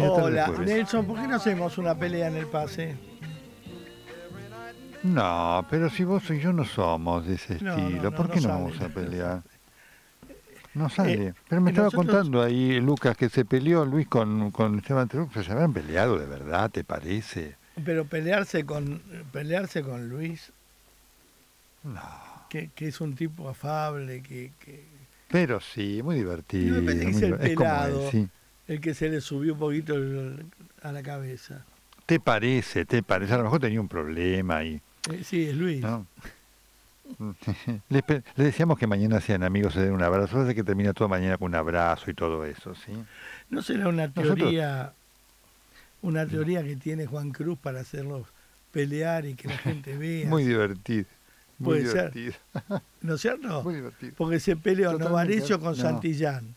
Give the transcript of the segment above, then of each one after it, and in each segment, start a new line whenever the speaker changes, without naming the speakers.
Hola, Nelson, ¿por qué no hacemos una pelea en el pase?
No, pero si vos y yo no somos de ese estilo, ¿por qué no, vamos a pelear? No sale. Eh, pero me estaba contando ahí, Lucas, que se peleó Luis con, con Esteban. Pues, ¿Se habían peleado de verdad, te parece?
Pero pelearse con, pelearse con Luis,
no.
que, que es un tipo afable, que... que...
Pero sí, muy divertido.
me es el pelado. sí el que se le subió un poquito a la cabeza.
¿Te parece? ¿Te parece? A lo mejor tenía un problema ahí.
Eh, sí, es Luis.
le, decíamos que mañana sean amigos, se den un abrazo, hace que termina toda mañana con un abrazo y todo eso, ¿sí?
¿No será una teoría, una teoría que tiene Juan Cruz para hacerlos pelear y que la gente vea?
Muy divertido.
Muy divertido. ¿No es cierto?
Muy divertido.
Porque se peleó Novarecio con Santillán.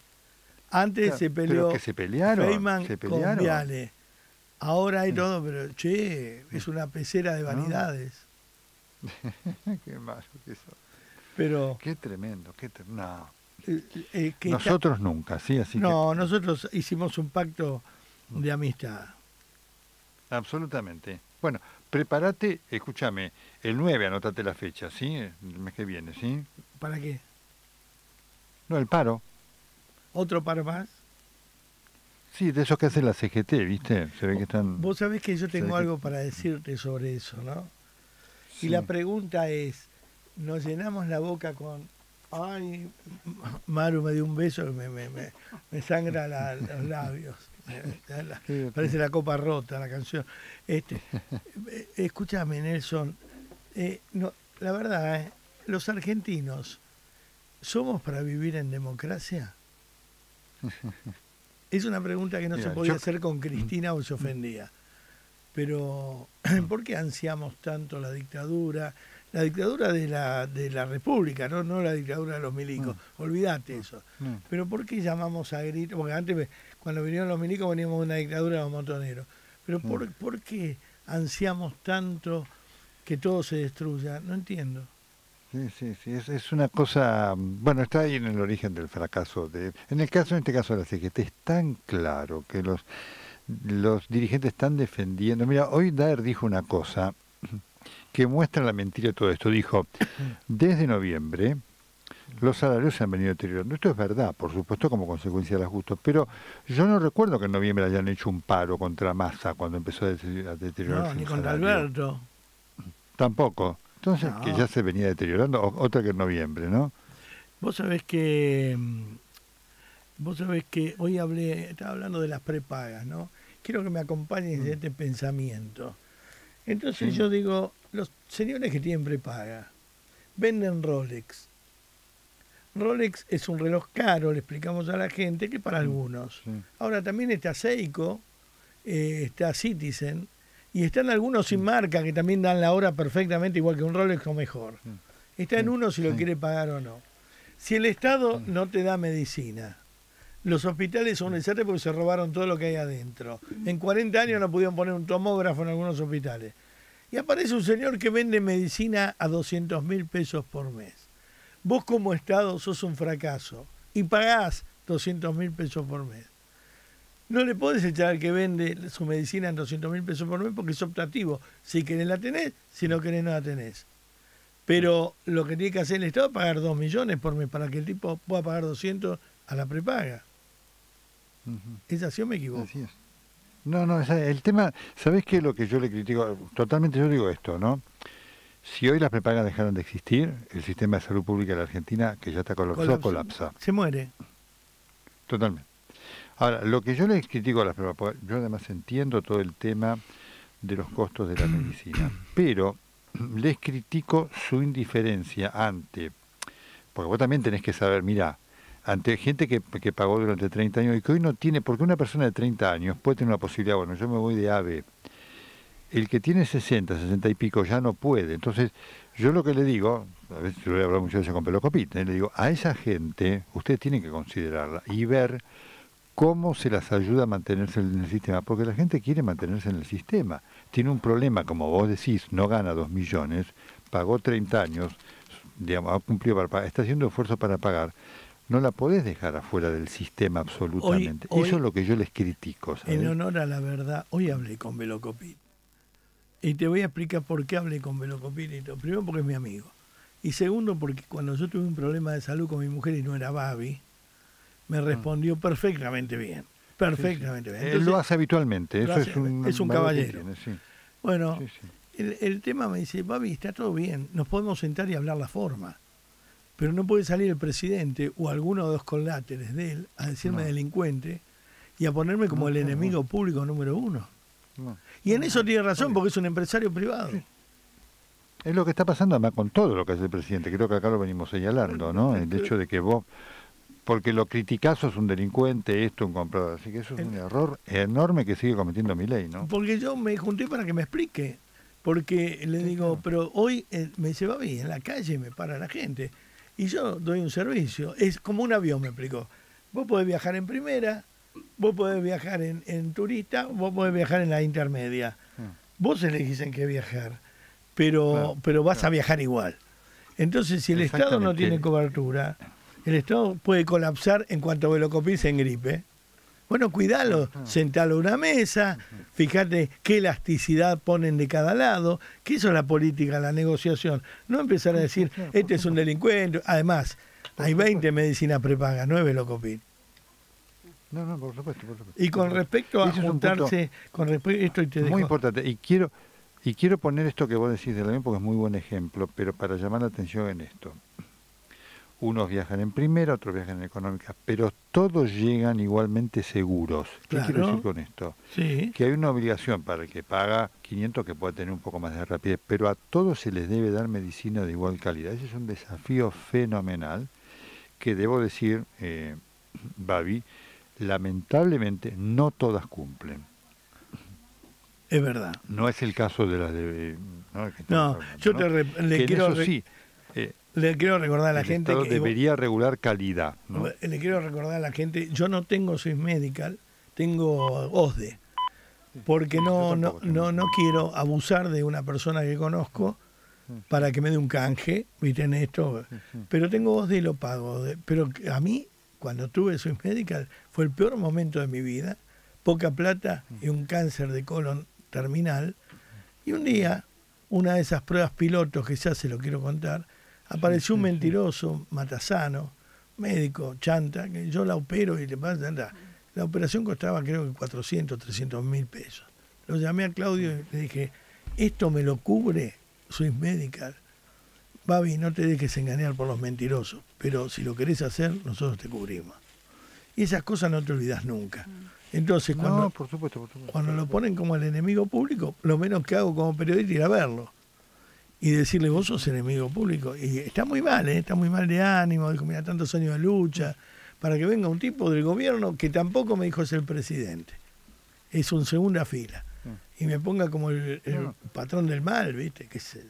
Antes se peleó
que se pelearon,
Feynman con Viale. Ahora hay todo, pero che, es una pecera de vanidades.
qué malo que eso.
Pero,
qué tremendo, qué no.
Eh, eh,
nosotros nunca, sí, así
No, nosotros hicimos un pacto de amistad.
Absolutamente. Bueno, prepárate, escúchame, el 9 anótate la fecha, ¿sí? El mes que viene, ¿sí?
¿Para qué?
No, el paro.
¿Otro par más?
Sí, de esos que hace la CGT, ¿viste? Se ve que están...
Vos sabés que yo tengo algo para decirte sobre eso, ¿no? Y la pregunta es, nos llenamos la boca con, ay, Maru me dio un beso me, me, me, sangra los labios. Parece la copa rota la canción. Este, eh, escúchame, Nelson, eh, no, la verdad, eh, los argentinos, ¿somos para vivir en democracia? Es una pregunta que no se podía hacer con Cristina o se ofendía. Pero, ¿por qué ansiamos tanto la dictadura? La dictadura de la, de la República, no, no la dictadura de los milicos. Olvídate eso. Pero ¿por qué llamamos a gritos? Porque antes, cuando vinieron los milicos, veníamos de una dictadura de los montoneros. Pero ¿por, ¿por qué ansiamos tanto que todo se destruya? No entiendo.
Sí, sí, sí, es, es, una cosa, bueno, está ahí en el origen del fracaso. De, en el caso, en este caso de la CGT, es tan claro que los, los dirigentes están defendiendo. Mira, hoy Daer dijo una cosa que muestra la mentira de todo esto. Dijo, desde noviembre los salarios se han venido deteriorando. Esto es verdad, por supuesto, como consecuencia de ajustes, pero yo no recuerdo que en noviembre hayan hecho un paro contra Massa cuando empezó a deteriorarse.
No, ni contra Alberto.
Tampoco. Entonces, que ya se venía deteriorando, otra que en noviembre, ¿no?
Vos sabés que, mm, vos sabés que hoy hablé, estaba hablando de las prepagas, ¿no? Quiero que me acompañes en mm. este pensamiento. Entonces yo digo, los señores que tienen prepaga venden Rolex. Rolex es un reloj caro, le explicamos a la gente, que para algunos. Ahora también está Seiko, eh, está Citizen, y están algunos sin mm. marca que también dan la hora perfectamente igual que un Rolex o mejor. Mm. Está en uno si lo quiere pagar o no. Si el Estado no te da medicina, los hospitales son necesarios porque se robaron todo lo que hay adentro. En 40 años no pudieron poner un tomógrafo en algunos hospitales. Y aparece un señor que vende medicina a 200 mil pesos por mes. Vos como Estado sos un fracaso y pagás 200 mil pesos por mes. No le podés echar al que vende su medicina en 200 mil pesos por mes porque es optativo. Si querés la tenés, si no querés no la tenés. Pero lo que tiene que hacer el Estado es pagar 2 millones por mes para que el tipo pueda pagar 200 a la prepaga. ¿Es así o me equivoco?
No, no, el tema, ¿sabés qué es lo que yo le critico? Totalmente yo digo esto, ¿no? Si hoy las prepagas dejaron de existir, el sistema de salud pública de la Argentina, que ya está colapsado, colapsa.
Se muere.
Totalmente. Ahora, lo que yo les critico a las pruebas, yo además entiendo todo el tema de los costos de la medicina, pero les critico su indiferencia ante, porque vos también tenés que saber, mira, ante gente que, que, pagó durante 30 años y que hoy no tiene, porque una persona de 30 años puede tener una posibilidad, bueno, yo me voy de AVE, el que tiene 60, 60 y pico ya no puede, entonces yo lo que le digo, a veces yo he hablado muchas veces con Pelocopit, ¿eh? le digo, a esa gente ustedes tienen que considerarla y ver cómo se las ayuda a mantenerse en el sistema, porque la gente quiere mantenerse en el sistema. Tiene un problema, como vos decís, no gana dos millones, pagó 30 años, digamos, ha cumplido para pagar, está haciendo esfuerzo para pagar. no la podés dejar afuera del sistema absolutamente. Eso es lo que yo les critico.
En honor a la verdad, hoy hablé con Velocopit. Y te voy a explicar por qué hablé con Velocopit. Primero porque es mi amigo. Y segundo porque cuando yo tuve un problema de salud con mi mujer y no era Babi, me mm. respondió perfectamente bien. Perfectamente bien.
Él lo hace habitualmente. Eso es un,
es un caballero. bueno, el, el, tema me dice, Babi, está todo bien. Nos podemos sentar y hablar la forma pero no puede salir el presidente o alguno de los coláteres de él a decirme delincuente y a ponerme como el enemigo público número uno. Y en eso tiene razón, porque es un empresario privado.
Es lo que está pasando además con todo lo que hace el presidente. Creo que acá lo venimos señalando, ¿no? El hecho de que vos, porque lo criticás, sos un delincuente, esto, un comprador. Así que eso es un error enorme que sigue cometiendo mi ley, ¿no?
Porque yo me junté para que me explique. Porque le digo, pero hoy eh, me dice, bien, en la calle me para la gente y yo doy un servicio. Es como un avión, me explicó. Vos podés viajar en primera, vos podés viajar en, turista, vos podés viajar en la intermedia. Ah. Vos elegís en qué viajar, pero, pero vas a viajar igual. Entonces, si el Estado no tiene cobertura, el Estado puede colapsar en cuanto velocopice en gripe. Bueno, cuidalo, sentalo a una mesa, fíjate qué elasticidad ponen de cada lado, que eso es la política, la negociación. No empezar a decir, este es un delincuente. Además, hay 20 medicinas prepagas, 9 Locopin.
No, no, por supuesto, por
supuesto. Y con respecto a juntarse, con respecto esto y
Muy importante, y quiero, y quiero poner esto que vos decís de la porque es muy buen ejemplo, pero para llamar la atención en esto unos viajan en primera, otros viajan en económica, pero todos llegan igualmente seguros. ¿Qué quiero decir con esto?
Sí.
Que hay una obligación para el que paga 500 que pueda tener un poco más de rapidez, pero a todos se les debe dar medicina de igual calidad. Ese es un desafío fenomenal que debo decir, eh, Babi, lamentablemente no todas cumplen.
Es verdad.
No es el caso de las de...
No, yo te le quiero...
Eso sí,
le quiero recordar a la gente
que debería regular calidad.
Le quiero recordar a la gente, yo no tengo Swiss Medical, tengo OSDE, porque no, no, no, no quiero abusar de una persona que conozco para que me dé un canje, viste en esto, pero tengo OSDE y lo pago. Pero a mí, cuando tuve Swiss Medical, fue el peor momento de mi vida, poca plata y un cáncer de colon terminal, y un día, una de esas pruebas pilotos que ya se lo quiero contar, Apareció un mentiroso, matasano, médico, chanta, que yo la opero y le pasa, anda. La operación costaba creo que 400, 300 mil pesos. Lo llamé a Claudio y le dije, esto me lo cubre Swiss Medical. Babi, no te dejes engañar por los mentirosos, pero si lo querés hacer, nosotros te cubrimos. Y esas cosas no te olvidas nunca. Entonces, cuando, cuando lo ponen como el enemigo público, lo menos que hago como periodista es ir a verlo y decirle vos sos enemigo público. Y está muy mal, ¿eh? está muy mal de ánimo, dijo, mira, tantos años de lucha, para que venga un tipo del gobierno que tampoco me dijo es el presidente, es un segunda fila, mm. y me ponga como el, patrón del mal, ¿viste? ¿Qué sé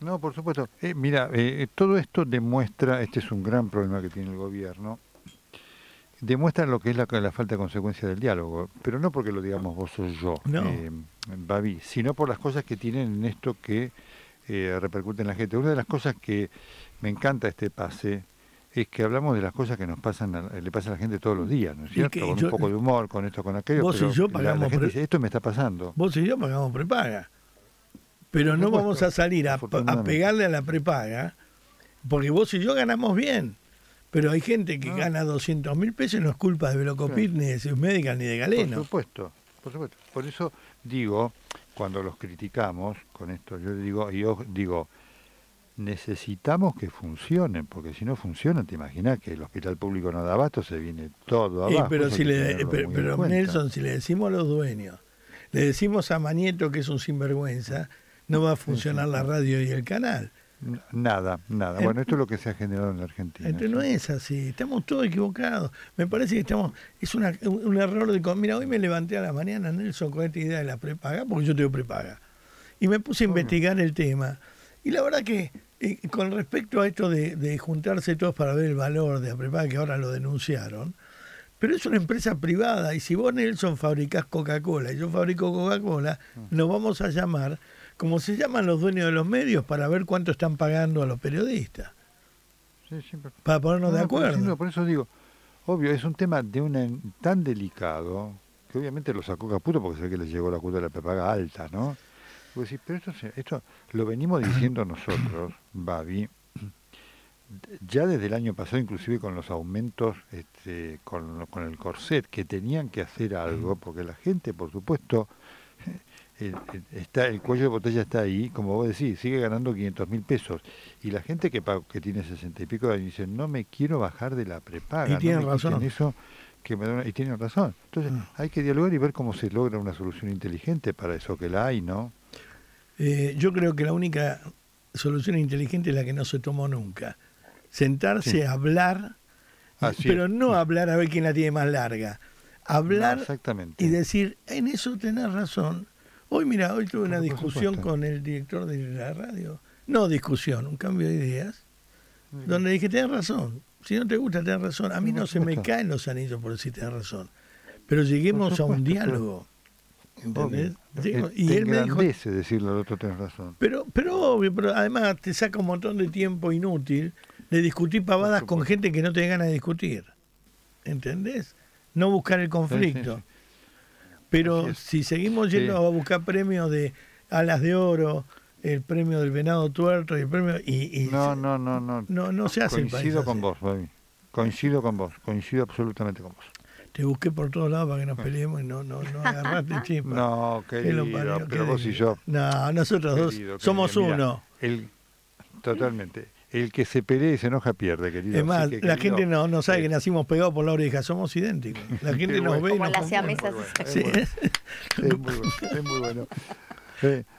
No, por supuesto. Eh, mira, eh, todo esto demuestra, este es un gran problema que tiene el gobierno, demuestra lo que es la, la, falta de consecuencia del diálogo, pero no porque lo digamos vos o yo, eh, Babi, sino por las cosas que tienen en esto que eh, repercuten en la gente. Una de las cosas que me encanta este pase es que hablamos de las cosas que nos pasan le pasa a la gente todos los días, ¿no es cierto? Con un poco de humor, con esto, con aquello.
Vos y yo pagamos
la, gente dice, esto me está pasando.
Vos y yo pagamos prepaga. Pero no vamos a salir a, a pegarle a la prepaga, porque vos y yo ganamos bien. Pero hay gente que gana 200 mil pesos y no es culpa de Velocopit, ni de sus médicas, ni de Galeno.
Por supuesto, por supuesto. Por eso digo, cuando los criticamos con esto, yo digo, yo digo, necesitamos que funcionen, porque si no funcionan, te imaginas que el hospital público no da abasto, se viene todo abajo.
pero si le, pero, Nelson, si le decimos a los dueños, le decimos a Manieto que es un sinvergüenza, no va a funcionar la radio y el canal.
Nada, nada. Bueno, esto es lo que se ha generado en la Argentina.
No es así, estamos todos equivocados. Me parece que estamos, es una, un error de... Mira, hoy me levanté a la mañana, Nelson, con esta idea de la prepaga, porque yo tengo prepaga. Y me puse a investigar el tema. Y la verdad que eh, con respecto a esto de, juntarse todos para ver el valor de la prepaga, que ahora lo denunciaron, pero es una empresa privada y si vos, Nelson, fabricás Coca-Cola y yo fabrico Coca-Cola, mm. nos vamos a llamar como se llaman los dueños de los medios para ver cuánto están pagando a los periodistas. para ponernos de acuerdo.
por eso digo, obvio, es un tema de una tan delicado que obviamente lo sacó Caputo porque sé que le llegó la cuota de la prepaga alta, ¿no? pero esto, esto lo venimos diciendo nosotros, Babi, ya desde el año pasado, inclusive con los aumentos este, con, con el corset, que tenían que hacer algo, porque la gente, por supuesto, el, está, el cuello de botella está ahí, como vos decís, sigue ganando 500 mil pesos. Y la gente que, que tiene 60 y pico dice, no me quiero bajar de la prepaga.
Y tienen razón.
Eso que me y tienen razón. Entonces mm. hay que dialogar y ver cómo se logra una solución inteligente para eso que la hay, ¿no?
Eh, yo creo que la única solución inteligente es la que no se tomó nunca. Sentarse a hablar, pero no hablar a ver quién la tiene más larga. Hablar y decir, en eso tenés razón, Hoy, mira, hoy tuve una discusión con el director de la radio. No discusión, un cambio de ideas. Donde dije, tenés razón. Si no te gusta, tenés razón. A mí no se me caen los anillos por decir tenés razón. Pero lleguemos a un diálogo. ¿Entendés?
y él me dijo. decirlo al otro tenés razón.
Pero, pero obvio, pero además te saca un montón de tiempo inútil de discutir pavadas con gente que no te ganas de discutir. ¿Entendés? No buscar el conflicto. Pero si seguimos yendo a buscar premios de alas de oro, el premio del venado tuerto y el premio y,
no, no, no, no,
no, no se hace
coincido con vos, coincido con vos, coincido absolutamente con vos.
Te busqué por todos lados para que nos peleemos y no, no, no agarraste chispa.
No, querido, pero vos y yo.
No, nosotros dos somos uno.
el, totalmente. El que se pelee y se enoja pierde, querido.
Es más, la gente no, no sabe que nacimos pegados por la oreja, somos idénticos. La gente nos ve y nos
las siamesas.
Sí. Es, muy bueno. Es muy bueno.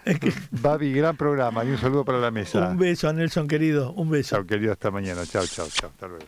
Es que... Babi, gran programa y un saludo para la mesa.
Un beso a Nelson, querido. Un beso.
Chao, querido, hasta mañana. Chao, chao, chao. Hasta luego.